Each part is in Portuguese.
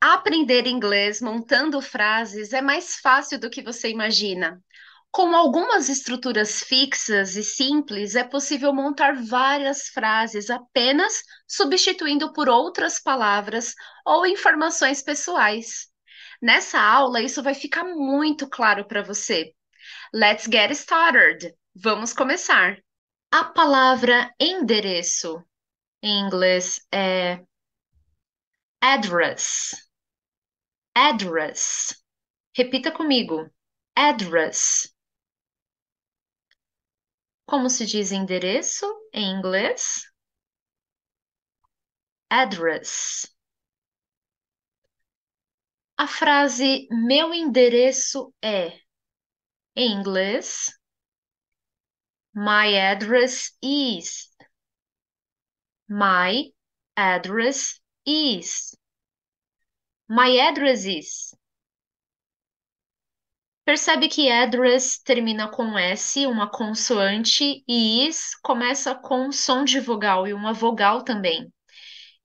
Aprender inglês montando frases é mais fácil do que você imagina. Com algumas estruturas fixas e simples, é possível montar várias frases apenas substituindo por outras palavras ou informações pessoais. Nessa aula, isso vai ficar muito claro para você. Let's get started. Vamos começar. A palavra endereço em inglês é address. Address. Repita comigo. Address. Como se diz endereço em inglês? Address. A frase meu endereço é, em inglês, My address is. My address is. My address is. Percebe que address termina com S, uma consoante, e is começa com som de vogal e uma vogal também.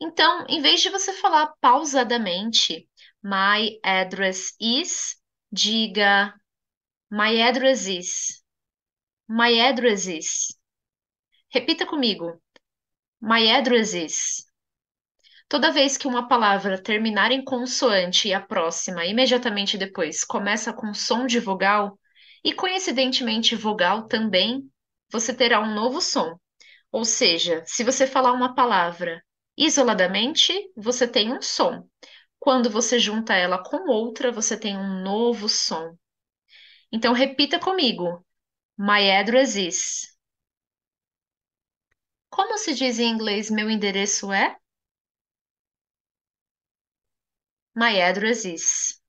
Então, em vez de você falar pausadamente, my address is, diga my address is. My address is. Repita comigo. My address is. Toda vez que uma palavra terminar em consoante e a próxima, imediatamente depois, começa com som de vogal, e coincidentemente vogal também, você terá um novo som. Ou seja, se você falar uma palavra isoladamente, você tem um som. Quando você junta ela com outra, você tem um novo som. Então, repita comigo. My address is. Como se diz em inglês meu endereço é? My address is.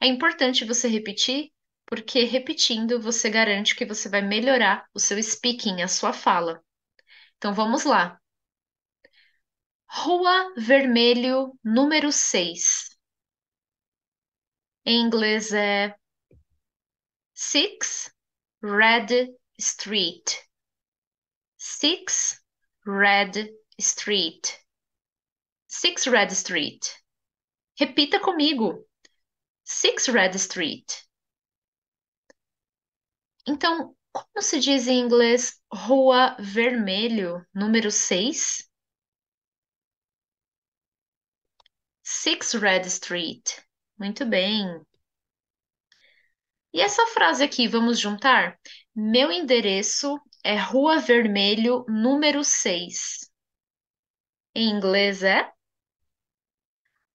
É importante você repetir, porque repetindo você garante que você vai melhorar o seu speaking, a sua fala. Então vamos lá. Rua Vermelho, número 6. Em inglês é Six Red Street. Six Red Street. Six Red Street. Repita comigo. Six Red Street. Então, como se diz em inglês Rua Vermelho, número 6? Six Red Street. Muito bem. E essa frase aqui, vamos juntar? Meu endereço é Rua Vermelho, número 6. Em inglês é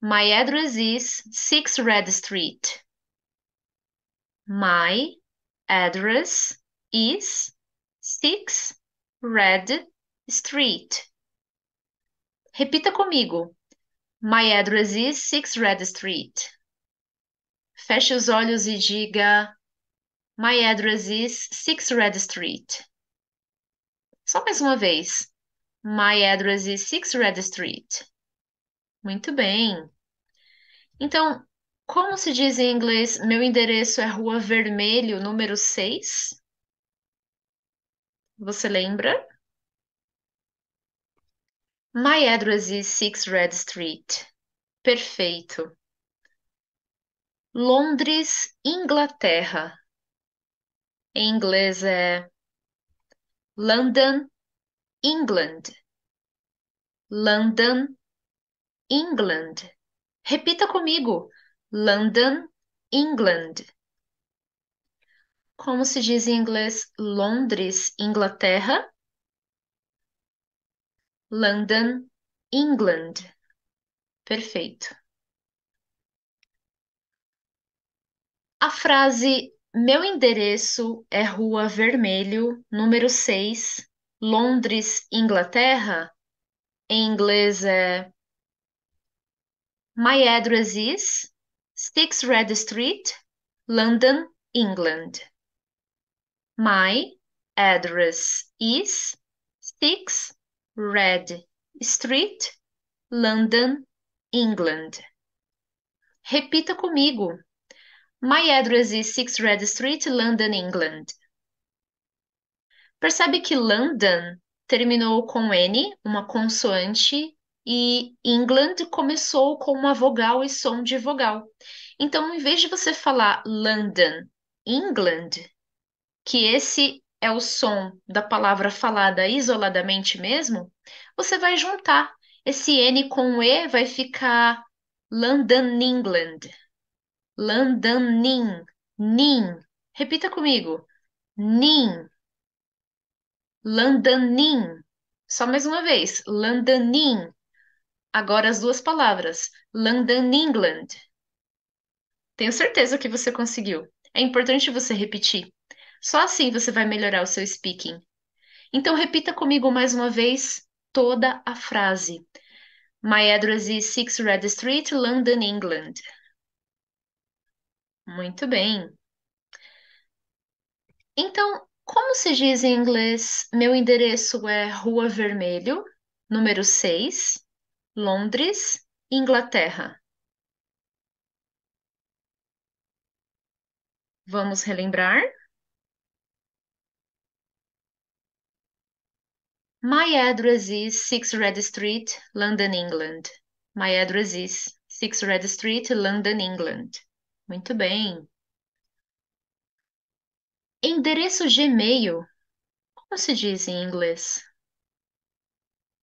My address is 6 Red Street. My address is 6 Red Street. Repita comigo. My address is 6 Red Street. Feche os olhos e diga: My address is 6 Red Street. Só mais uma vez. My address is 6 Red Street. Muito bem. Então, como se diz em inglês, meu endereço é Rua Vermelho, número 6? Você lembra? My address is 6 Red Street. Perfeito. Londres, Inglaterra. Em inglês é London, England. London, England. Repita comigo. London, England. Como se diz em inglês Londres, Inglaterra? London, England. Perfeito. A frase meu endereço é Rua Vermelho, número 6, Londres, Inglaterra, em inglês é My address is 6 Red Street, London, England. My address is 6 Red Street, London, England. Repita comigo. My address is 6 Red Street, London, England. Percebe que London terminou com N, uma consoante, e England começou com uma vogal e som de vogal. Então, em vez de você falar London, England, que esse é o som da palavra falada isoladamente mesmo, você vai juntar. Esse N com E vai ficar London, England. London, Nin. Nin. Repita comigo. Nin. Londonin. Só mais uma vez. Londonin. Agora as duas palavras. London, England. Tenho certeza que você conseguiu. É importante você repetir. Só assim você vai melhorar o seu speaking. Então repita comigo mais uma vez toda a frase. My address is 6 Red Street, London, England. Muito bem. Então, como se diz em inglês? Meu endereço é Rua Vermelho, número 6, Londres, Inglaterra. Vamos relembrar? My address is 6 Red Street, London, England. My address is 6 Red Street, London, England. Muito bem. Endereço Gmail. Como se diz em inglês?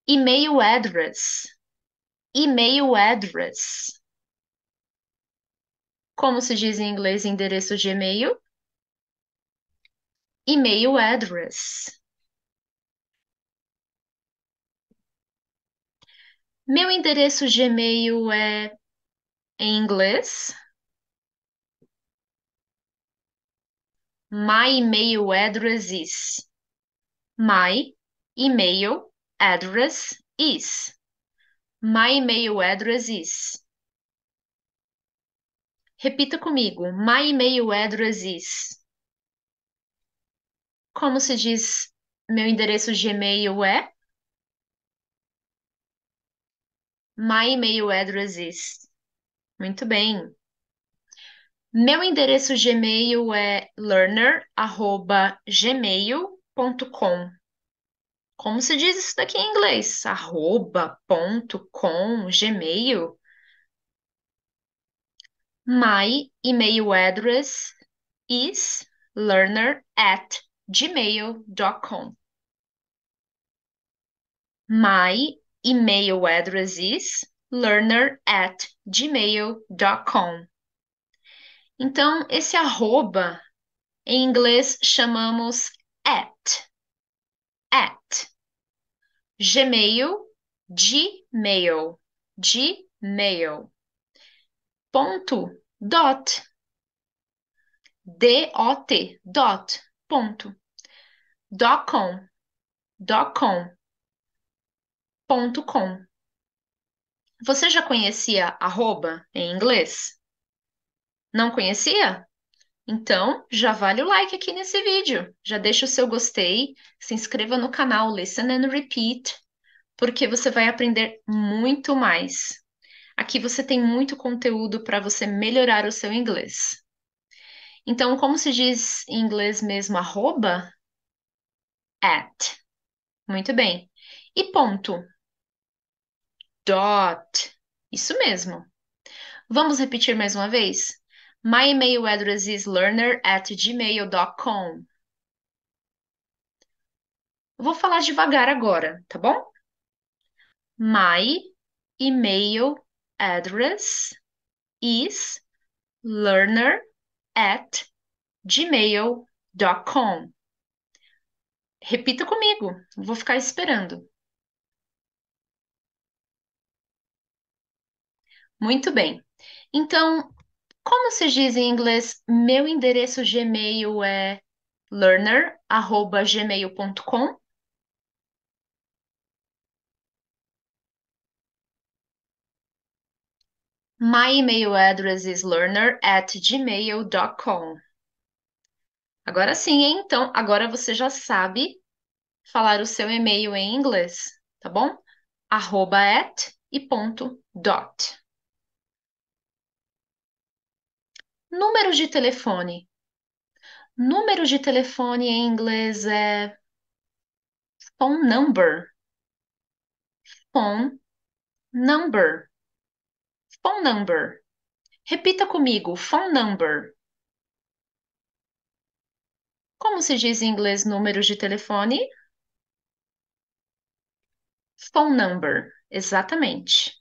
Email address. Email address. Como se diz em inglês endereço Gmail? Email address. Meu endereço Gmail é em inglês. My email address is. My email address is. My email address is. Repita comigo. My email address is. Como se diz meu endereço Gmail é? My email address is. Muito bem. Meu endereço Gmail é learner@gmail.com. Como se diz isso daqui em inglês? Arroba, ponto, com, Gmail. My email address is learner at gmail.com. My email address is learner at gmail.com. Então, esse arroba, em inglês chamamos at. At. Gmail, Gmail, Gmail. Ponto, dot. D-O-T, dot, ponto. Dot com, dot com, ponto com. Você já conhecia arroba em inglês? Não conhecia? Então, já vale o like aqui nesse vídeo. Já deixa o seu gostei, se inscreva no canal Listen and Repeat, porque você vai aprender muito mais. Aqui você tem muito conteúdo para você melhorar o seu inglês. Então, como se diz em inglês mesmo arroba? At. Muito bem. E ponto? Dot. Isso mesmo. Vamos repetir mais uma vez? My email address is learner at gmail.com. Vou falar devagar agora, tá bom? My email address is learner at gmail.com. Repita comigo, vou ficar esperando. Muito bem. Então, como se diz em inglês, meu endereço Gmail é learner@gmail.com? My email address is learner at gmail.com. Agora sim, hein? Então, agora você já sabe falar o seu e-mail em inglês, tá bom? Arroba at e ponto dot. Número de telefone. Número de telefone em inglês é phone number. Phone number. Phone number. Repita comigo, phone number. Como se diz em inglês número de telefone? Phone number, exatamente.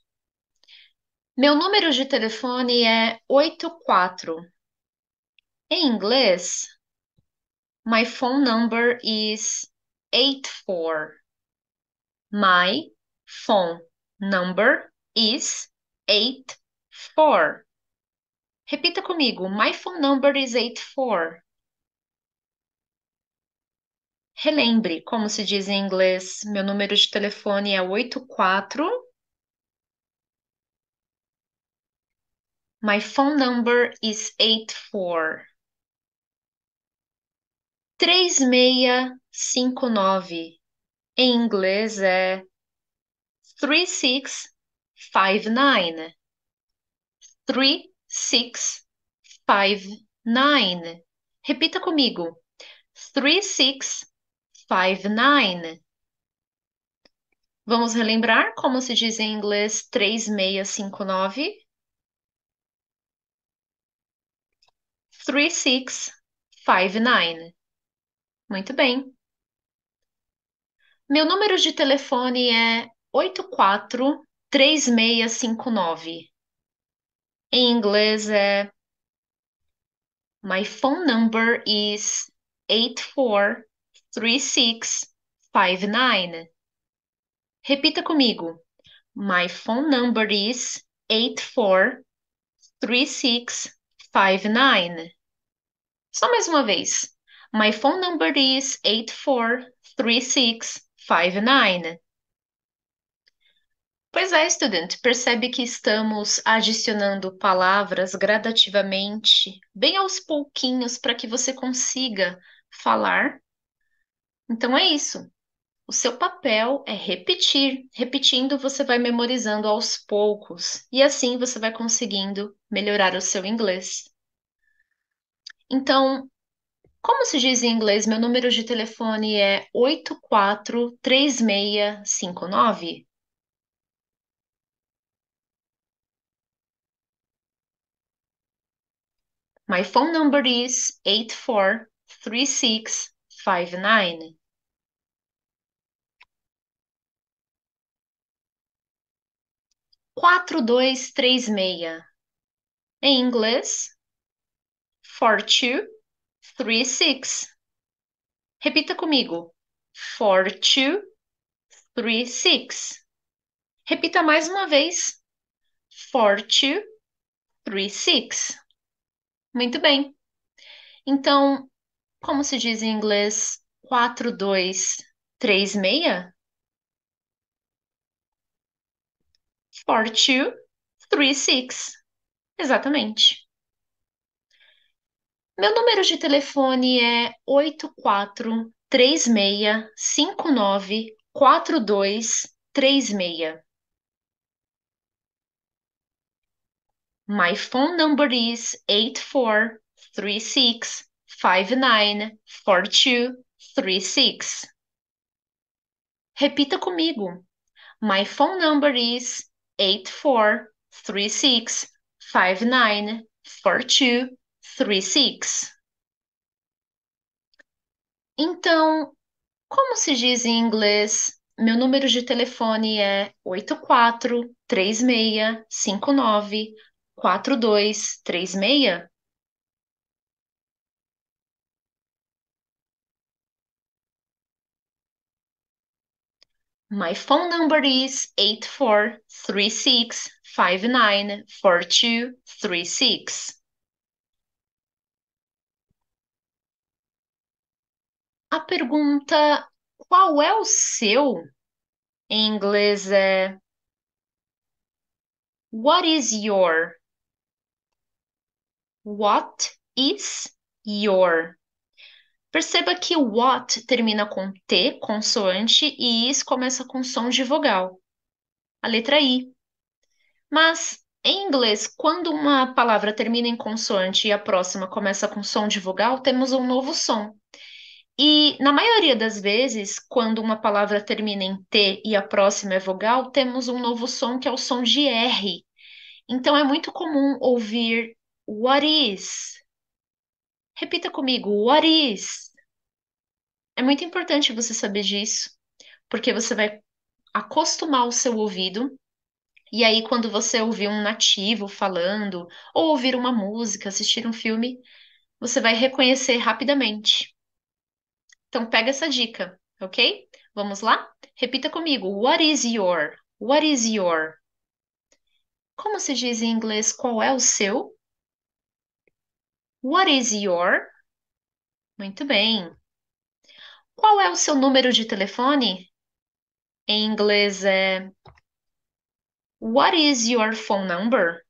Meu número de telefone é 84. Em inglês, my phone number is 84. My phone number is 84. Repita comigo. My phone number is 84. Relembre como se diz em inglês. Meu número de telefone é 84. My phone number is 84. 3659. Em inglês é 3659. 3659. Repita comigo. 3659. Vamos relembrar como se diz em inglês 3659? 3659. Muito bem. Meu número de telefone é 843659. Em inglês é My phone number is 843659. Repita comigo. My phone number is 843659. Só mais uma vez. My phone number is 843659. Pois é, estudante, percebe que estamos adicionando palavras gradativamente, bem aos pouquinhos, para que você consiga falar. Então é isso. O seu papel é repetir. Repetindo, você vai memorizando aos poucos e assim você vai conseguindo melhorar o seu inglês. Então, como se diz em inglês, meu número de telefone é 843659? My phone number is 843659. Quatro dois três meia. Em inglês, four two three six. Repita comigo. Four two three six. Repita mais uma vez. Four two three six. Muito bem. Então, como se diz em inglês 4236? 4236. Exatamente. Meu número de telefone é 8436594236. My phone number is 8436594236. Repita comigo. My phone number is 8436594236. Então, como se diz em inglês? Meu número de telefone é 843659 4236? My phone number is 8436594236. A pergunta qual é o seu em inglês é What is your? What is your? Perceba que o what termina com T, consoante, e is começa com som de vogal, a letra I. Mas, em inglês, quando uma palavra termina em consoante e a próxima começa com som de vogal, temos um novo som. E na maioria das vezes, quando uma palavra termina em T e a próxima é vogal, temos um novo som que é o som de R. Então é muito comum ouvir what is. Repita comigo, what is. É muito importante você saber disso, porque você vai acostumar o seu ouvido. E aí, quando você ouvir um nativo falando, ou ouvir uma música, assistir um filme, você vai reconhecer rapidamente. Então, pega essa dica, ok? Vamos lá? Repita comigo. What is your? What is your? Como se diz em inglês qual é o seu? What is your? Muito bem. Qual é o seu número de telefone? Em inglês é What is your phone number?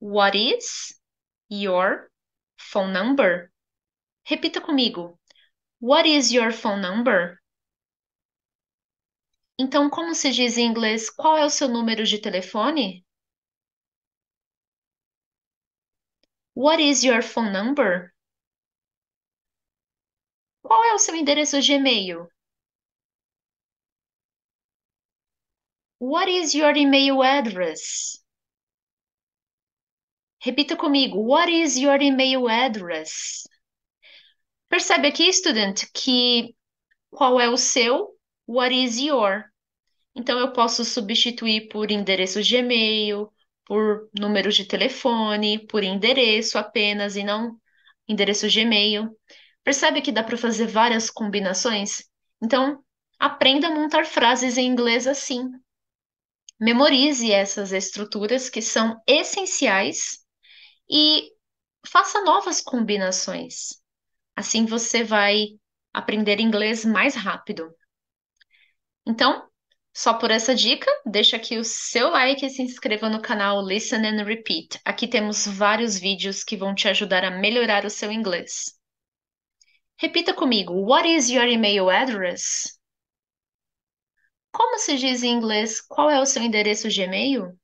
What is your phone number? Repita comigo. What is your phone number? Então, como se diz em inglês, qual é o seu número de telefone? What is your phone number? Qual é o seu endereço de e-mail? What is your email address? Repita comigo. What is your email address? Percebe aqui, student, que qual é o seu? What is your? Então eu posso substituir por endereço de e-mail, por número de telefone, por endereço apenas e não endereço de e-mail. Percebe que dá para fazer várias combinações? Então, aprenda a montar frases em inglês assim. Memorize essas estruturas que são essenciais e faça novas combinações. Assim você vai aprender inglês mais rápido. Então, só por essa dica, deixa aqui o seu like e se inscreva no canal Listen and Repeat. Aqui temos vários vídeos que vão te ajudar a melhorar o seu inglês. Repita comigo. What is your email address? Como se diz em inglês? Qual é o seu endereço de e-mail?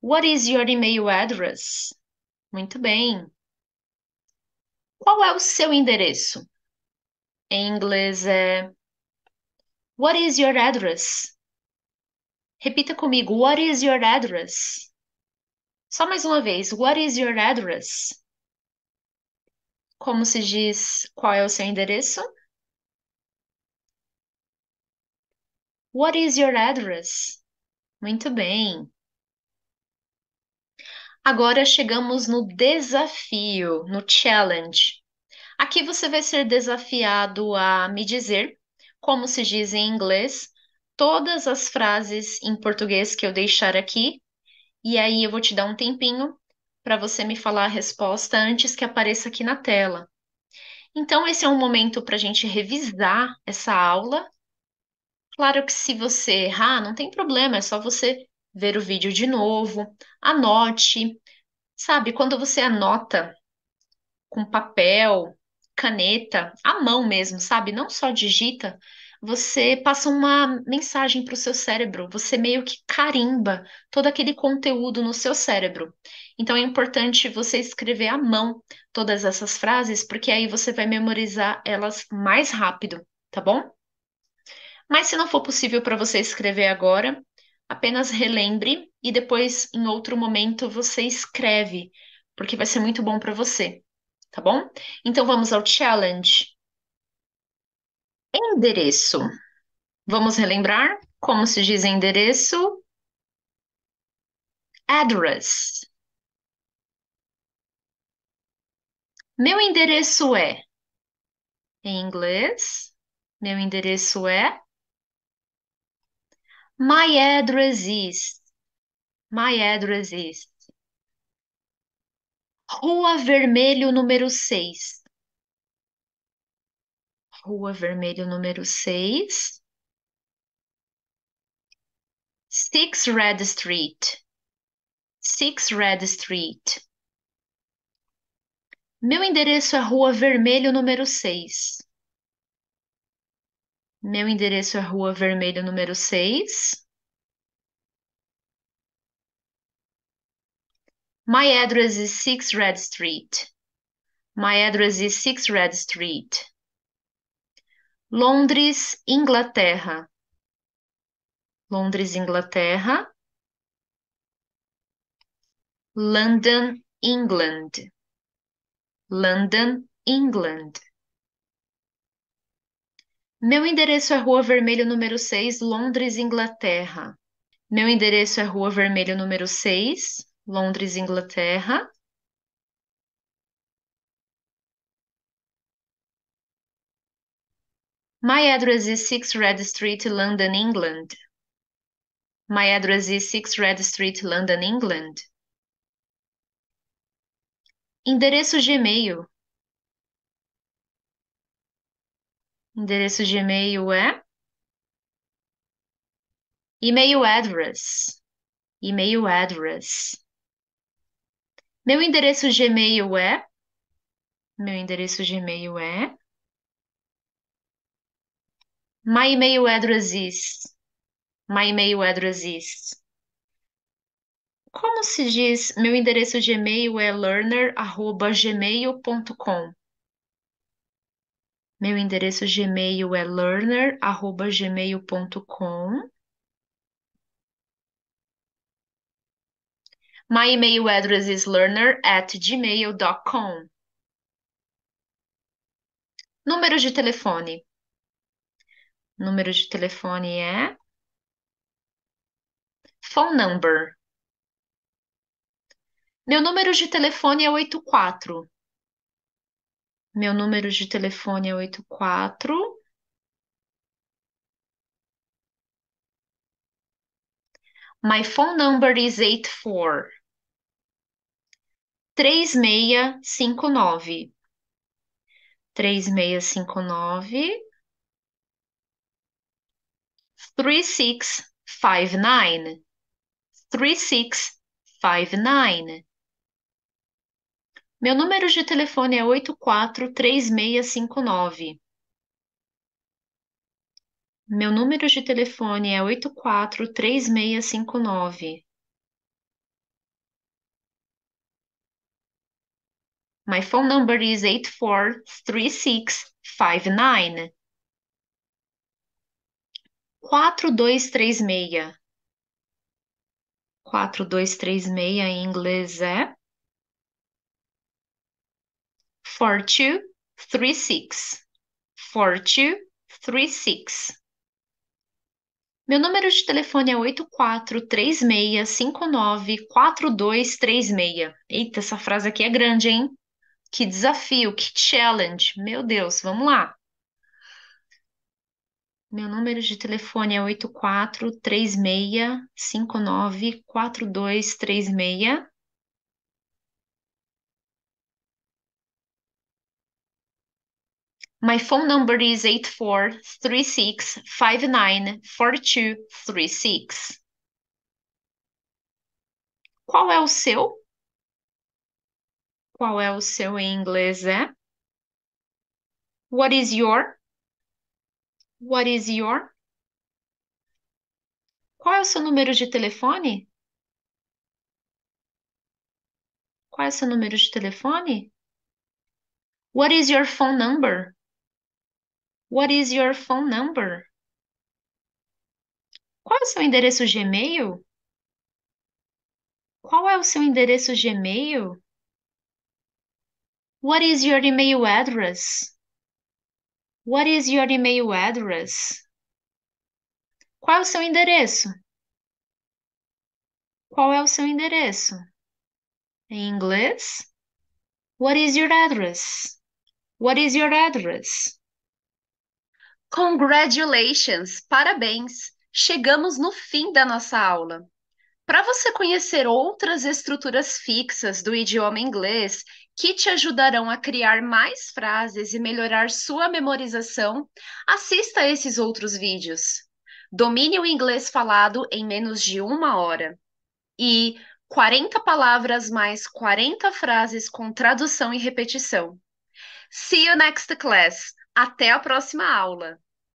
What is your email address? Muito bem. Qual é o seu endereço? Em inglês é What is your address? Repita comigo. What is your address? Só mais uma vez. What is your address? Como se diz qual é o seu endereço? What is your address? Muito bem. Agora chegamos no desafio, no challenge. Aqui você vai ser desafiado a me dizer, como se diz em inglês, todas as frases em português que eu deixar aqui, e aí eu vou te dar um tempinho para você me falar a resposta antes que apareça aqui na tela. Então, esse é um momento para a gente revisar essa aula. Claro que se você errar, não tem problema, é só você ver o vídeo de novo, anote. Sabe, quando você anota com papel, caneta, à mão mesmo, sabe? Não só digita, você passa uma mensagem para o seu cérebro, você meio que carimba todo aquele conteúdo no seu cérebro. Então é importante você escrever à mão todas essas frases, porque aí você vai memorizar elas mais rápido, tá bom? Mas se não for possível para você escrever agora, apenas relembre e depois, em outro momento, você escreve, porque vai ser muito bom para você, tá bom? Então vamos ao challenge. Endereço. Vamos relembrar como se diz endereço? Address. Meu endereço é. Em inglês, meu endereço é My address is. My address is. Rua Vermelho, número 6. Rua Vermelho, número 6. Six Red Street. Six Red Street. Meu endereço é Rua Vermelho, número 6. Meu endereço é Rua Vermelho, número 6. My address is 6 Red Street. My address is 6 Red Street. Londres, Inglaterra. Londres, Inglaterra. London, England. London, England. Meu endereço é Rua Vermelho número 6, Londres, Inglaterra. Meu endereço é Rua Vermelho número 6, Londres, Inglaterra. My address is 6 Red Street, London, England. My address is 6 Red Street, London, England. Endereço Gmail. Endereço Gmail é email address. Email address. Meu endereço Gmail é meu endereço Gmail é My email address is My email address is como se diz, meu endereço Gmail é learner@gmail.com. Meu endereço Gmail é learner@gmail.com. My email address is learner@gmail.com. Número de telefone. Número de telefone é phone number meu número de telefone é 84. Meu número de telefone é 84. My phone number is 84. 3659. 3659. 3659. 3659. Meu número de telefone é 843659. Meu número de telefone é 843659. My phone number is 843659. 4236. 4236 em inglês é four two three six four two three six. Meu número de telefone é 8436594236. Eita, essa frase aqui é grande, hein? Que desafio, que challenge. Meu Deus, vamos lá. Meu número de telefone é 8436594236. My phone number is 8436594236. Qual é o seu? Qual é o seu em inglês é? What is your? What is your? Qual é o seu número de telefone? Qual é o seu número de telefone? What is your phone number? What is your phone number? Qual é o seu endereço Gmail? Qual é o seu endereço Gmail? What is your email address? What is your email address? Qual é o seu endereço? Qual é o seu endereço? Em inglês? What is your address? What is your address? Congratulations! Parabéns! Chegamos no fim da nossa aula. Para você conhecer outras estruturas fixas do idioma inglês que te ajudarão a criar mais frases e melhorar sua memorização, assista a esses outros vídeos. Domine o inglês falado em menos de uma hora. E 40 palavras mais 40 frases com tradução e repetição. See you next class! Até a próxima aula!